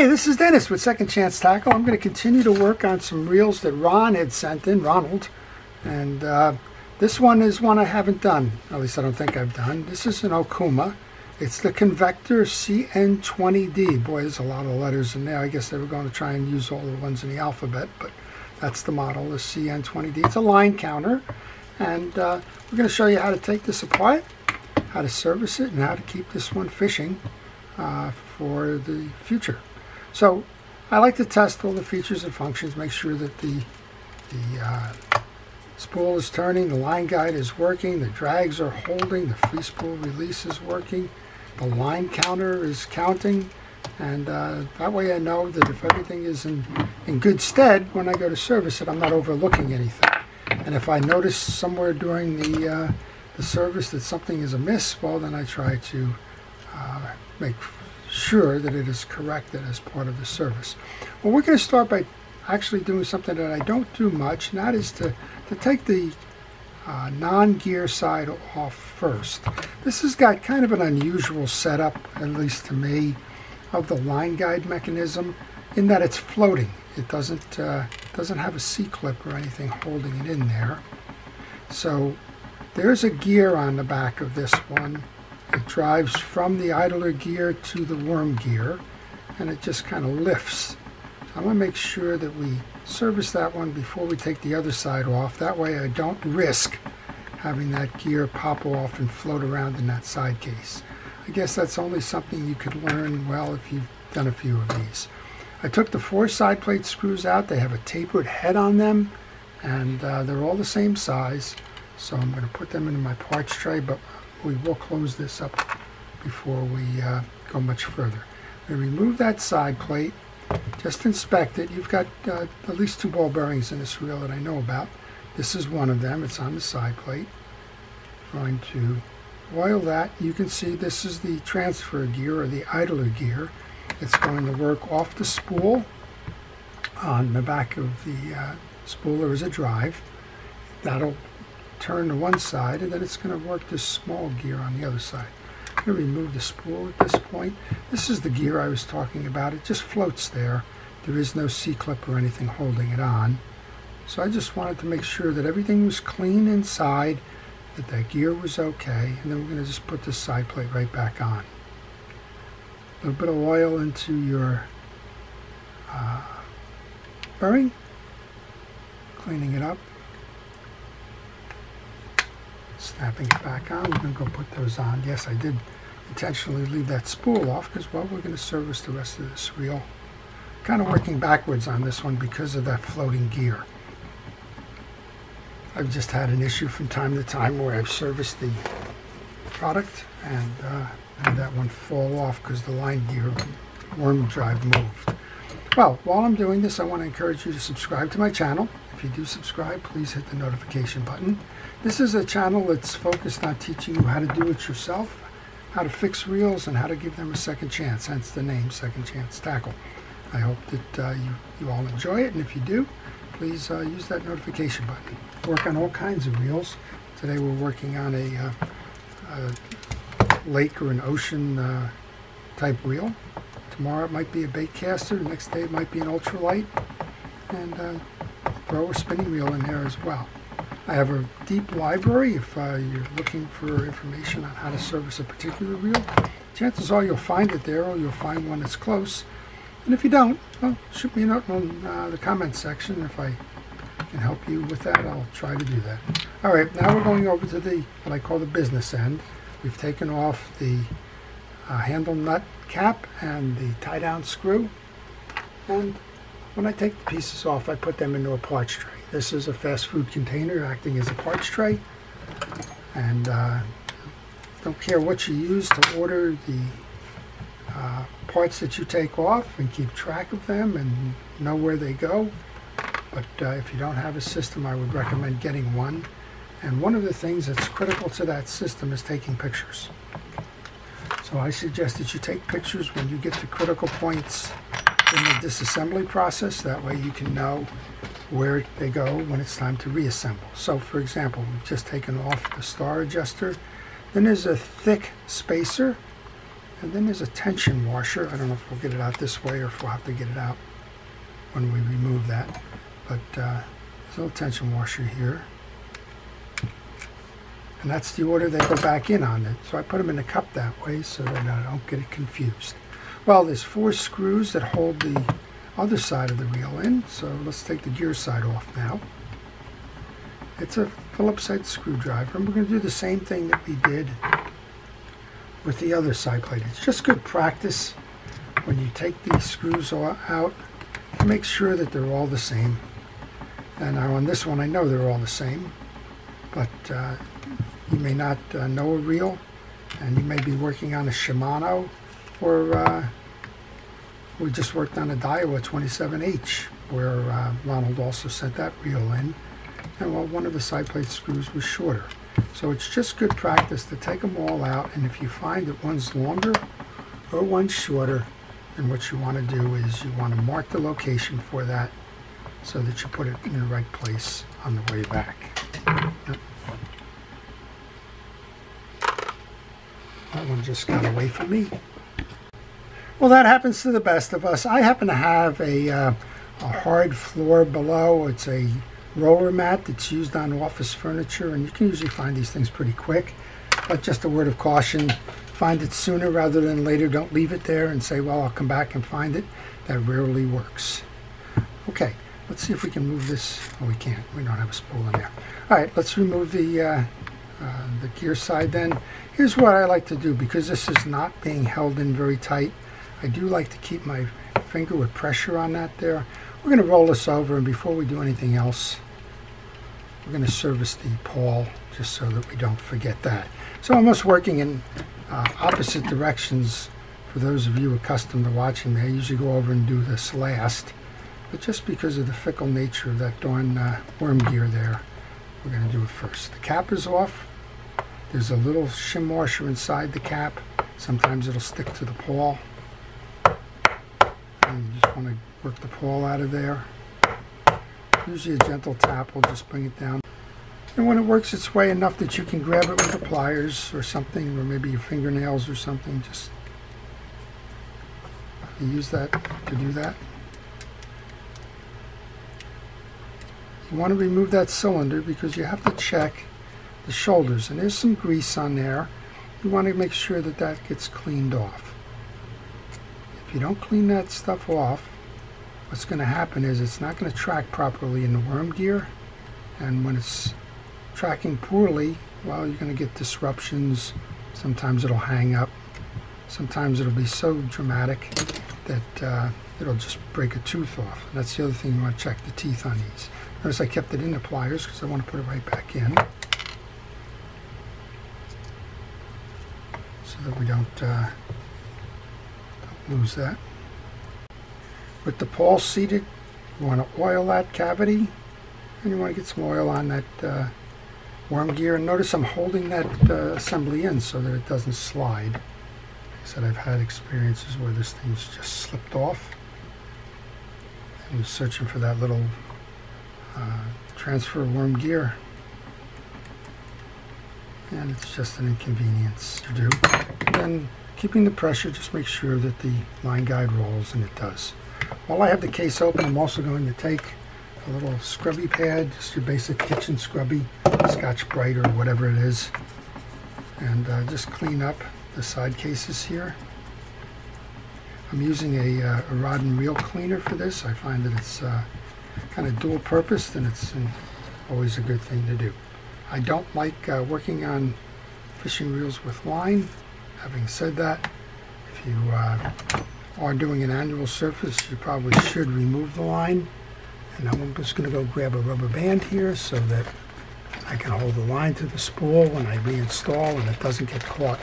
Hi, this is Dennis with Second Chance Tackle. I'm going to continue to work on some reels that Ron had sent in, Ronald. And uh, this one is one I haven't done, at least I don't think I've done. This is an Okuma. It's the Convector CN20D. Boy, there's a lot of letters in there. I guess they were going to try and use all the ones in the alphabet, but that's the model, the CN20D. It's a line counter, and uh, we're going to show you how to take this apart, how to service it, and how to keep this one fishing uh, for the future. So I like to test all the features and functions, make sure that the, the uh, spool is turning, the line guide is working, the drags are holding, the free spool release is working, the line counter is counting, and uh, that way I know that if everything is in, in good stead when I go to service it, I'm not overlooking anything. And if I notice somewhere during the, uh, the service that something is amiss, well then I try to uh, make sure that it is corrected as part of the service. Well, we're going to start by actually doing something that I don't do much, and that is to, to take the uh, non-gear side off first. This has got kind of an unusual setup, at least to me, of the line guide mechanism in that it's floating. It doesn't, uh, doesn't have a C-clip or anything holding it in there. So there's a gear on the back of this one it drives from the idler gear to the worm gear and it just kind of lifts. So I want to make sure that we service that one before we take the other side off. That way I don't risk having that gear pop off and float around in that side case. I guess that's only something you could learn well if you've done a few of these. I took the four side plate screws out. They have a tapered head on them and uh, they're all the same size. So I'm going to put them into my parts tray, but we will close this up before we uh, go much further. We remove that side plate, just inspect it. You've got uh, at least two ball bearings in this reel that I know about. This is one of them. It's on the side plate. Going to oil that. You can see this is the transfer gear or the idler gear. It's going to work off the spool. On the back of the uh, spool there is a drive. That'll turn to one side and then it's going to work this small gear on the other side. I'm going to remove the spool at this point. This is the gear I was talking about. It just floats there. There is no C-clip or anything holding it on. So I just wanted to make sure that everything was clean inside, that that gear was okay, and then we're going to just put this side plate right back on. A little bit of oil into your uh, bearing, cleaning it up. Snapping it back on. We're going to go put those on. Yes, I did intentionally leave that spool off because, well, we're going to service the rest of this reel. Kind of working backwards on this one because of that floating gear. I've just had an issue from time to time where I've serviced the product and uh, had that one fall off because the line gear worm drive moved. Well, while I'm doing this, I want to encourage you to subscribe to my channel. If you do subscribe, please hit the notification button. This is a channel that's focused on teaching you how to do it yourself, how to fix reels, and how to give them a second chance, hence the name Second Chance Tackle. I hope that uh, you, you all enjoy it, and if you do, please uh, use that notification button. Work on all kinds of reels. Today we're working on a, uh, a lake or an ocean uh, type reel. Tomorrow it might be a bait caster, the next day it might be an ultralight, and uh, throw a spinning wheel in there as well. I have a deep library if uh, you're looking for information on how to service a particular wheel. Chances are you'll find it there or you'll find one that's close. And if you don't, well, shoot me a note in uh, the comments section. If I can help you with that, I'll try to do that. All right, now we're going over to the what I call the business end. We've taken off the uh, handle nut cap and the tie down screw. And when I take the pieces off, I put them into a parts tray. This is a fast food container acting as a parts tray. And uh, don't care what you use to order the uh, parts that you take off and keep track of them and know where they go. But uh, if you don't have a system, I would recommend getting one. And one of the things that's critical to that system is taking pictures. So I suggest that you take pictures when you get to critical points in the disassembly process. That way you can know where they go when it's time to reassemble. So for example, we've just taken off the star adjuster. Then there's a thick spacer And then there's a tension washer. I don't know if we'll get it out this way or if we'll have to get it out when we remove that. But uh, there's a little tension washer here. And that's the order they go back in on it. So I put them in a cup that way so that I don't get it confused. Well, there's four screws that hold the other side of the reel in. So let's take the gear side off now. It's a Phillips head screwdriver. And we're going to do the same thing that we did with the other side plate. It's just good practice when you take these screws out to make sure that they're all the same. And now on this one I know they're all the same, but uh, you may not uh, know a reel and you may be working on a Shimano uh, we just worked on a Daiwa 27H where uh, Ronald also sent that reel in and well one of the side plate screws was shorter. So it's just good practice to take them all out and if you find that one's longer or one's shorter then what you want to do is you want to mark the location for that so that you put it in the right place on the way back. That one just got away from me. Well, that happens to the best of us. I happen to have a, uh, a hard floor below. It's a roller mat that's used on office furniture, and you can usually find these things pretty quick. But just a word of caution, find it sooner rather than later. Don't leave it there and say, well, I'll come back and find it. That rarely works. Okay, let's see if we can move this. Oh, we can't. We don't have a spool in there. All right, let's remove the, uh, uh, the gear side then. Here's what I like to do. Because this is not being held in very tight, I do like to keep my finger with pressure on that there. We're going to roll this over, and before we do anything else, we're going to service the pawl just so that we don't forget that. So almost working in uh, opposite directions for those of you accustomed to watching me. I usually go over and do this last, but just because of the fickle nature of that darn uh, worm gear there, we're going to do it first. The cap is off. There's a little shim washer inside the cap. Sometimes it'll stick to the pawl. You just want to work the pawl out of there. Usually a gentle tap will just bring it down. And when it works its way enough that you can grab it with the pliers or something, or maybe your fingernails or something, just use that to do that. You want to remove that cylinder because you have to check the shoulders. And there's some grease on there. You want to make sure that that gets cleaned off. If you don't clean that stuff off, what's going to happen is it's not going to track properly in the worm gear. And when it's tracking poorly, well, you're going to get disruptions. Sometimes it'll hang up. Sometimes it'll be so dramatic that uh, it'll just break a tooth off. And that's the other thing you want to check the teeth on these. Notice I kept it in the pliers because I want to put it right back in. So that we don't, uh, don't lose that. With the pawl seated, you want to oil that cavity and you want to get some oil on that uh, worm gear. And notice I'm holding that uh, assembly in so that it doesn't slide. Like I said I've had experiences where this thing's just slipped off. I was searching for that little uh, transfer worm gear. And it's just an inconvenience to do. And keeping the pressure, just make sure that the line guide rolls, and it does. While I have the case open, I'm also going to take a little scrubby pad, just your basic kitchen scrubby, Scotch-Brite or whatever it is, and uh, just clean up the side cases here. I'm using a, uh, a, rod and reel cleaner for this. I find that it's uh, kind of dual purpose and it's always a good thing to do. I don't like uh, working on fishing reels with line. Having said that, if you uh, are doing an annual surface, you probably should remove the line. And I'm just going to go grab a rubber band here so that I can hold the line to the spool when I reinstall and it doesn't get caught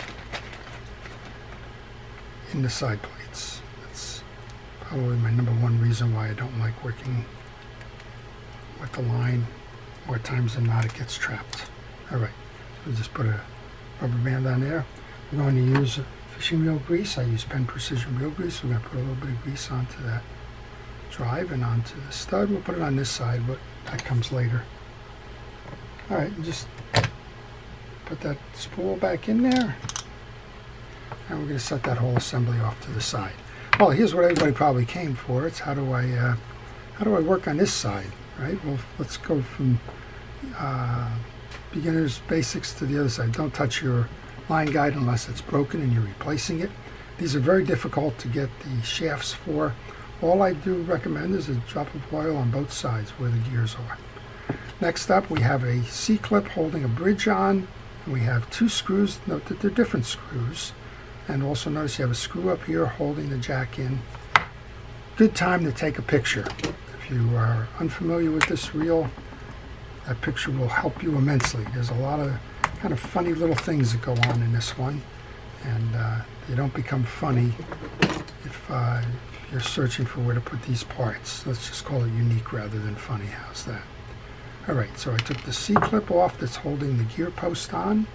in the side plates. That's probably my number one reason why I don't like working with the line. More times than not it gets trapped. Alright, so just put a rubber band on there. We're going to use fishing reel grease. I use Penn Precision Reel Grease. We're going to put a little bit of grease onto that drive and onto the stud. We'll put it on this side, but that comes later. All right, just put that spool back in there. And we're going to set that whole assembly off to the side. Well, here's what everybody probably came for. It's how do I uh, how do I work on this side, right? Well, let's go from uh, beginner's basics to the other side. Don't touch your line guide unless it's broken and you're replacing it. These are very difficult to get the shafts for. All I do recommend is a drop of oil on both sides where the gears are. Next up, we have a C-clip holding a bridge on, and we have two screws. Note that they're different screws. And also notice you have a screw up here holding the jack in. Good time to take a picture. If you are unfamiliar with this reel, that picture will help you immensely. There's a lot of kind of funny little things that go on in this one, and uh, they don't become funny if, uh, you're searching for where to put these parts. Let's just call it unique rather than funny. How's that? Alright, so I took the C-clip off that's holding the gear post on.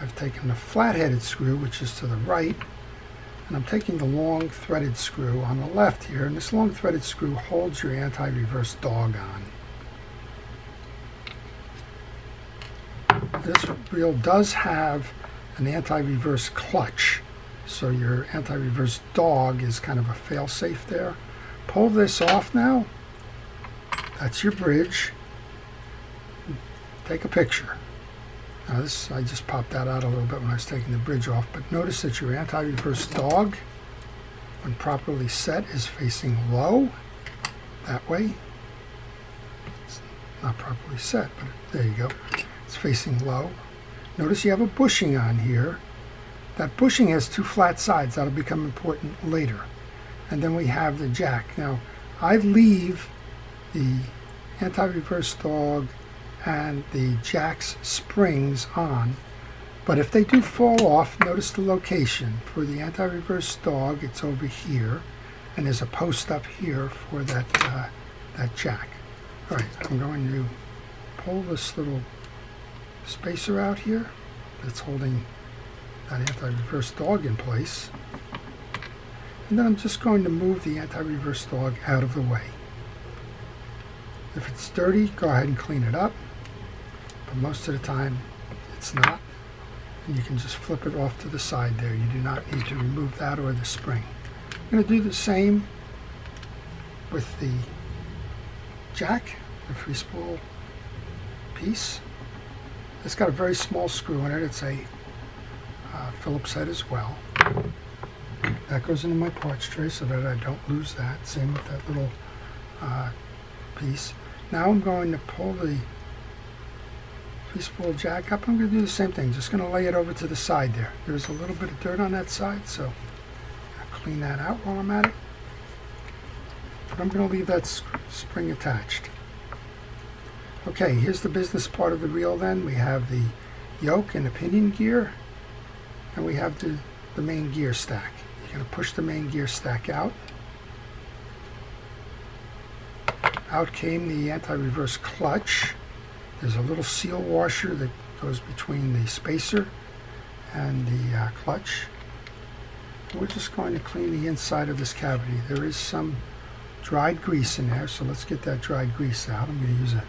I've taken the flat-headed screw, which is to the right, and I'm taking the long threaded screw on the left here, and this long threaded screw holds your anti-reverse dog on. This reel does have an anti-reverse clutch, so your anti-reverse dog is kind of a fail-safe there. Pull this off now. That's your bridge take a picture. Now this, I just popped that out a little bit when I was taking the bridge off, but notice that your anti-reverse dog, when properly set, is facing low, that way. It's not properly set, but there you go. It's facing low. Notice you have a bushing on here. That bushing has two flat sides. That'll become important later. And then we have the jack. Now, I leave the anti-reverse dog and the jacks springs on. But if they do fall off, notice the location. For the anti-reverse dog, it's over here, and there's a post up here for that, uh, that jack. All right, I'm going to pull this little spacer out here that's holding that anti-reverse dog in place. And then I'm just going to move the anti-reverse dog out of the way. If it's dirty, go ahead and clean it up but most of the time it's not. And you can just flip it off to the side there. You do not need to remove that or the spring. I'm going to do the same with the jack, the free spool piece. It's got a very small screw in it. It's a uh, Phillips head as well. That goes into my parts tray so that I don't lose that. Same with that little uh, piece. Now I'm going to pull the piece spool jack up. I'm going to do the same thing. Just going to lay it over to the side there. There's a little bit of dirt on that side, so I'll clean that out while I'm at it. But I'm going to leave that spring attached. Okay, here's the business part of the reel then. We have the yoke and the pinion gear, and we have the, the main gear stack. You're going to push the main gear stack out. Out came the anti-reverse clutch. There's a little seal washer that goes between the spacer and the uh, clutch. We're just going to clean the inside of this cavity. There is some dried grease in there, so let's get that dried grease out. I'm going to use a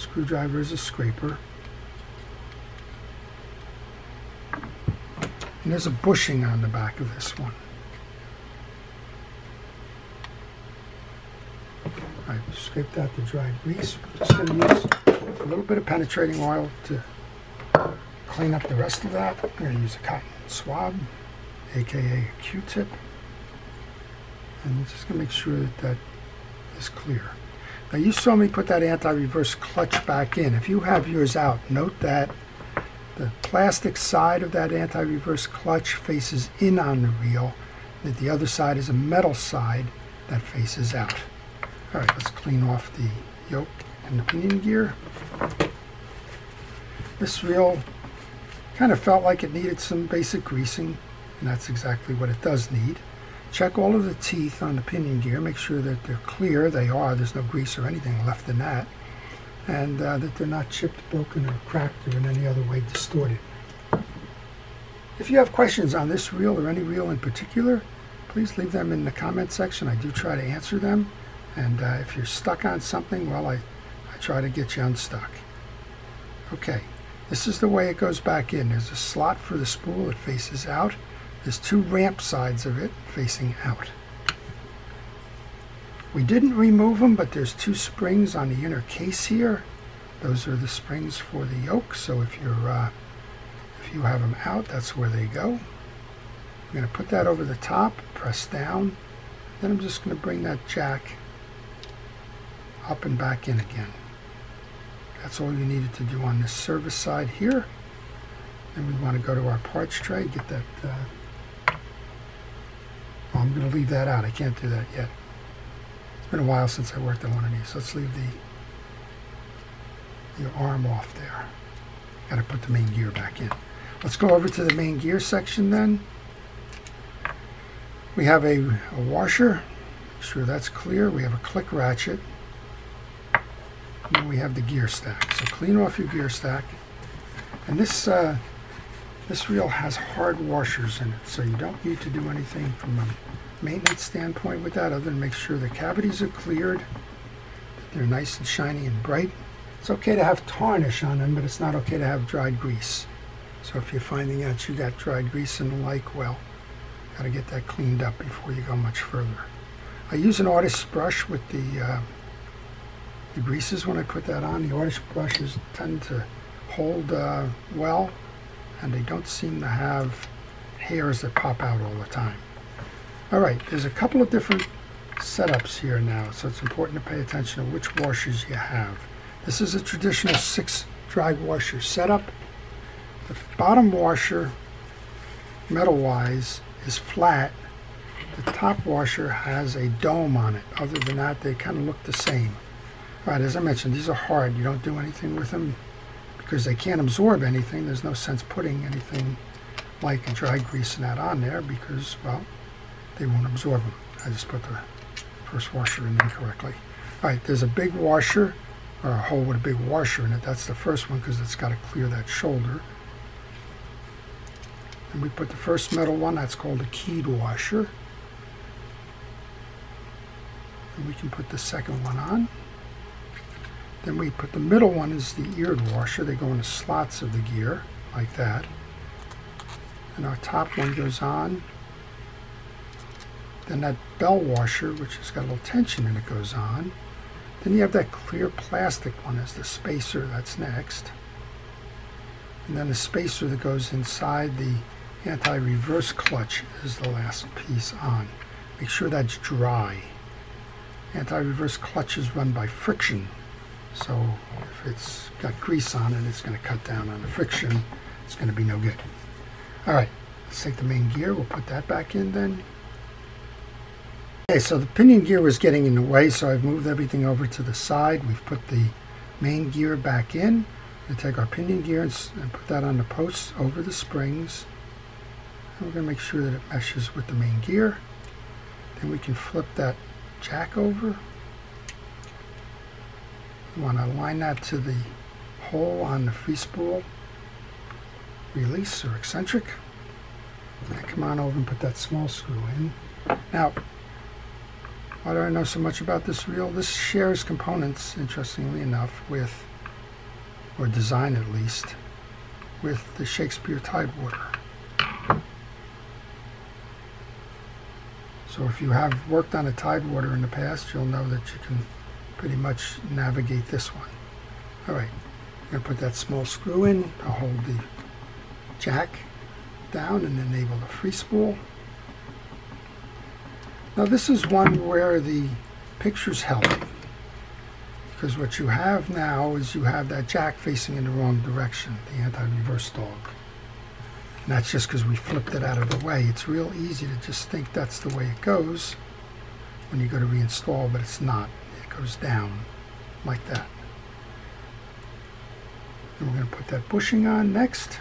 screwdriver is a scraper. And there's a bushing on the back of this one. I scraped out the dried grease. We're just going to use a little bit of penetrating oil to clean up the rest of that. I'm going to use a cotton swab, aka a Q-tip. And I'm just going to make sure that that is clear. Now you saw me put that anti-reverse clutch back in. If you have yours out, note that the plastic side of that anti-reverse clutch faces in on the reel, that the other side is a metal side that faces out. All right, let's clean off the yoke and the pinion gear. This reel kind of felt like it needed some basic greasing, and that's exactly what it does need. Check all of the teeth on the pinion gear, make sure that they're clear. They are, there's no grease or anything left in that. And uh, that they're not chipped, broken, or cracked, or in any other way distorted. If you have questions on this reel or any reel in particular, please leave them in the comment section. I do try to answer them. And uh, if you're stuck on something, well, I, I try to get you unstuck. Okay, this is the way it goes back in. There's a slot for the spool. It faces out. There's two ramp sides of it facing out. We didn't remove them, but there's two springs on the inner case here. Those are the springs for the yoke, so if you're uh, if you have them out, that's where they go. I'm going to put that over the top, press down. Then I'm just going to bring that jack up and back in again. That's all you needed to do on this service side here. Then we want to go to our parts tray, get that. Uh, well, I'm going to leave that out. I can't do that yet. It's been a while since I worked on one of these. Let's leave the, the arm off there. Got to put the main gear back in. Let's go over to the main gear section then. We have a, a washer. Make sure that's clear. We have a click ratchet. And then we have the gear stack. So clean off your gear stack. And this uh, this reel has hard washers in it, so you don't need to do anything from a maintenance standpoint with that other than make sure the cavities are cleared, they're nice and shiny and bright. It's okay to have tarnish on them, but it's not okay to have dried grease. So if you're finding out you got dried grease and the like, well, got to get that cleaned up before you go much further. I use an artist's brush with the uh, the greases when I put that on. The artist brushes tend to hold uh, well and they don't seem to have hairs that pop out all the time. All right, there's a couple of different setups here now, so it's important to pay attention to which washers you have. This is a traditional six drag washer setup. The bottom washer, metal-wise, is flat. The top washer has a dome on it. Other than that, they kind of look the same. All right, as I mentioned, these are hard. You don't do anything with them because they can't absorb anything. There's no sense putting anything like a dry grease and that on there because, well, they won't absorb them. I just put the first washer in incorrectly. All right, there's a big washer, or a hole with a big washer in it. That's the first one because it's got to clear that shoulder. And we put the first metal one, that's called a keyed washer. And we can put the second one on. Then we put the middle one is the eared washer. They go in the slots of the gear, like that. And our top one goes on. Then that bell washer, which has got a little tension in it, goes on. Then you have that clear plastic one as the spacer, that's next. And then the spacer that goes inside the anti-reverse clutch is the last piece on. Make sure that's dry. Anti-reverse clutch is run by friction, so if it's got grease on it, it's going to cut down on the friction. It's going to be no good. All right, let's take the main gear. We'll put that back in then. Okay, so the pinion gear was getting in the way, so I've moved everything over to the side. We've put the main gear back in. We take our pinion gear and, and put that on the posts over the springs. And we're going to make sure that it meshes with the main gear. Then we can flip that jack over want to align that to the hole on the free spool release or eccentric. And come on over and put that small screw in. Now, why do I know so much about this reel? This shares components, interestingly enough, with, or design at least, with the Shakespeare Tidewater. So if you have worked on a Tidewater in the past, you'll know that you can pretty much navigate this one. All right, I'm going to put that small screw in to hold the jack down and enable the free spool. Now this is one where the pictures help because what you have now is you have that jack facing in the wrong direction, the anti-reverse dog. And that's just because we flipped it out of the way. It's real easy to just think that's the way it goes when you go to reinstall, but it's not goes down like that. And we're going to put that bushing on next.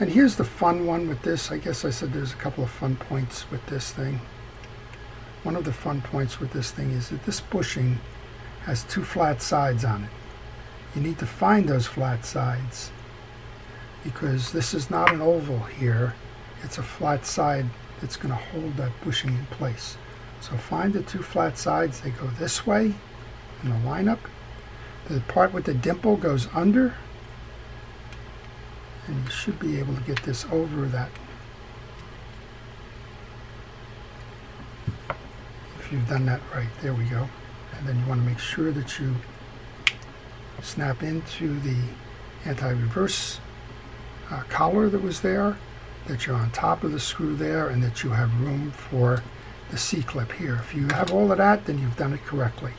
And here's the fun one with this. I guess I said there's a couple of fun points with this thing. One of the fun points with this thing is that this bushing has two flat sides on it. You need to find those flat sides because this is not an oval here. It's a flat side that's going to hold that bushing in place. So find the two flat sides. They go this way in the lineup. The part with the dimple goes under. And you should be able to get this over that. If you've done that right, there we go. And then you want to make sure that you snap into the anti-reverse uh, collar that was there, that you're on top of the screw there, and that you have room for the C-clip here. If you have all of that, then you've done it correctly.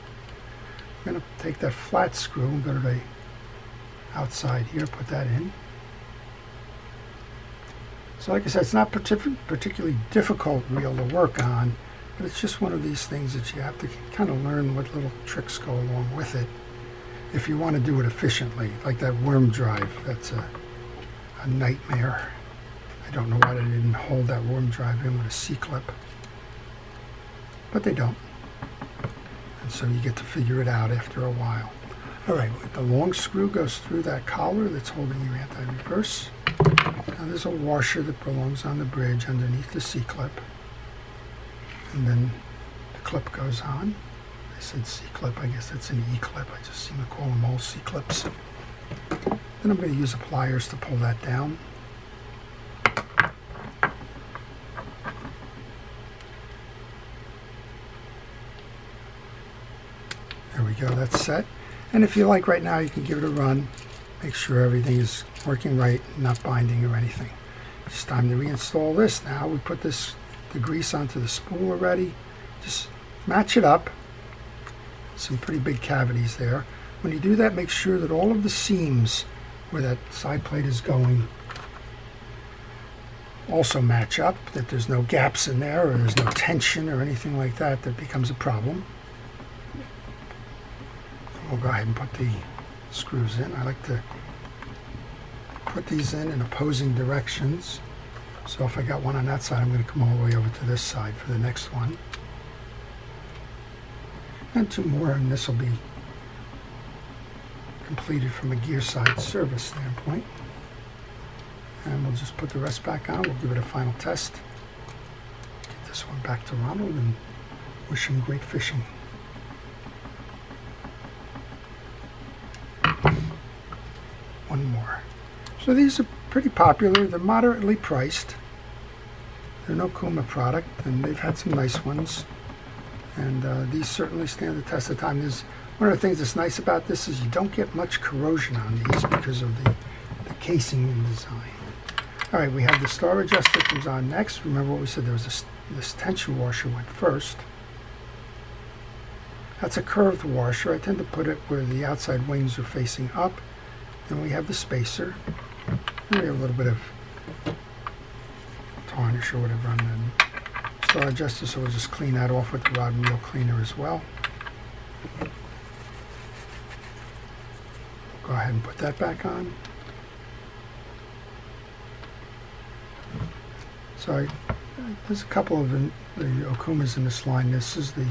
I'm going to take that flat screw and go to the outside here, put that in. So like I said, it's not partic particularly difficult reel to work on, but it's just one of these things that you have to kind of learn what little tricks go along with it if you want to do it efficiently, like that worm drive. That's a, a nightmare. I don't know why they didn't hold that worm drive in with a C-clip, but they don't. And so you get to figure it out after a while. All right, the long screw goes through that collar that's holding your anti-reverse. Now there's a washer that belongs on the bridge underneath the C-clip. And then the clip goes on. I said C-clip, I guess that's an E-clip. I just seem to call them all C-clips. Then I'm going to use the pliers to pull that down. Go, that's set. And if you like right now, you can give it a run. Make sure everything is working right, not binding or anything. It's time to reinstall this now. We put this the grease onto the spool already. Just match it up. Some pretty big cavities there. When you do that, make sure that all of the seams where that side plate is going also match up, that there's no gaps in there or there's no tension or anything like that that becomes a problem. We'll go ahead and put the screws in. I like to put these in in opposing directions. So if I got one on that side, I'm going to come all the way over to this side for the next one. And two more, and this will be completed from a gear side service standpoint. And we'll just put the rest back on. We'll give it a final test. Get this one back to Ronald and wish him great fishing. One more. So these are pretty popular. They're moderately priced. They're no Okuma product, and they've had some nice ones. And uh, these certainly stand the test of time. There's one of the things that's nice about this is you don't get much corrosion on these because of the, the casing and design. All right, we have the star adjuster comes on next. Remember what we said, there was this tension washer went first. That's a curved washer. I tend to put it where the outside wings are facing up. Then we have the spacer. And we have a little bit of tarnish or whatever on the star adjuster, so we'll just clean that off with the rod and reel cleaner as well. Go ahead and put that back on. So I, there's a couple of the, the Okumas in this line. This is the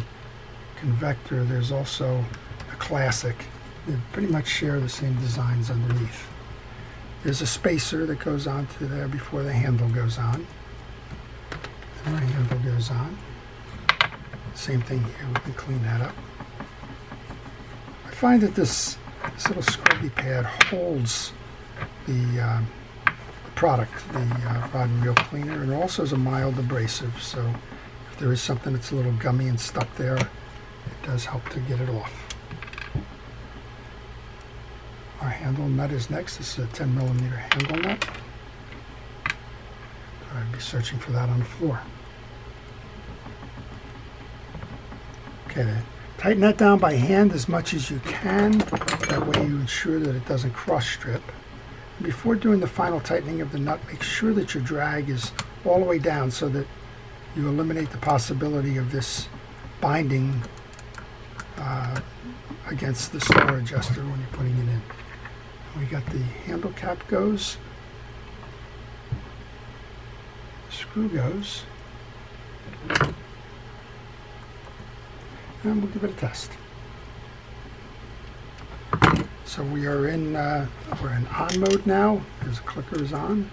convector. There's also a classic. They pretty much share the same designs underneath. There's a spacer that goes onto there before the handle goes on. The handle goes on. Same thing here, we can clean that up. I find that this, this little scrubby pad holds the uh, product, the uh, rod and reel cleaner, and also is a mild abrasive, so if there is something that's a little gummy and stuck there, it does help to get it off. Our handle nut is next. This is a 10 millimeter handle nut. I'd be searching for that on the floor. Okay, then tighten that down by hand as much as you can. That way you ensure that it doesn't cross strip. Before doing the final tightening of the nut, make sure that your drag is all the way down so that you eliminate the possibility of this binding uh, against the star adjuster when you're putting it in. We got the handle cap goes, screw goes, and we'll give it a test. So we are in, uh, we're in on mode now. There's clicker is on.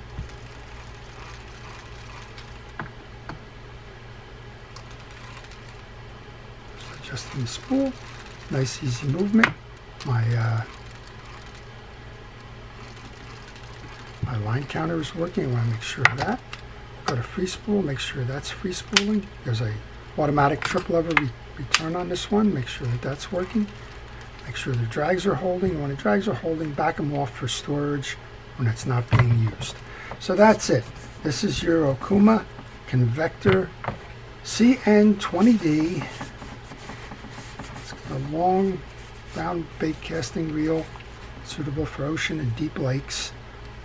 Just adjusting the spool. Nice easy movement. My uh, my line counter is working. I want to make sure of that. Go to free spool, make sure that's free spooling. There's a automatic trip lever return on this one. Make sure that that's working. Make sure the drags are holding. When the drags are holding, back them off for storage when it's not being used. So that's it. This is your Okuma Convector CN20D. It's a long, round bait casting reel suitable for ocean and deep lakes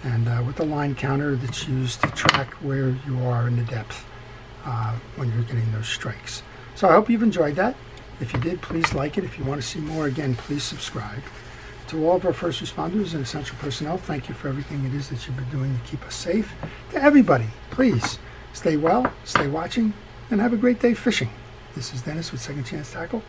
and uh, with a line counter that's used to track where you are in the depth uh, when you're getting those strikes. So I hope you've enjoyed that. If you did, please like it. If you want to see more, again, please subscribe. To all of our first responders and essential personnel, thank you for everything it is that you've been doing to keep us safe. To everybody, please stay well, stay watching, and have a great day fishing. This is Dennis with Second Chance Tackle.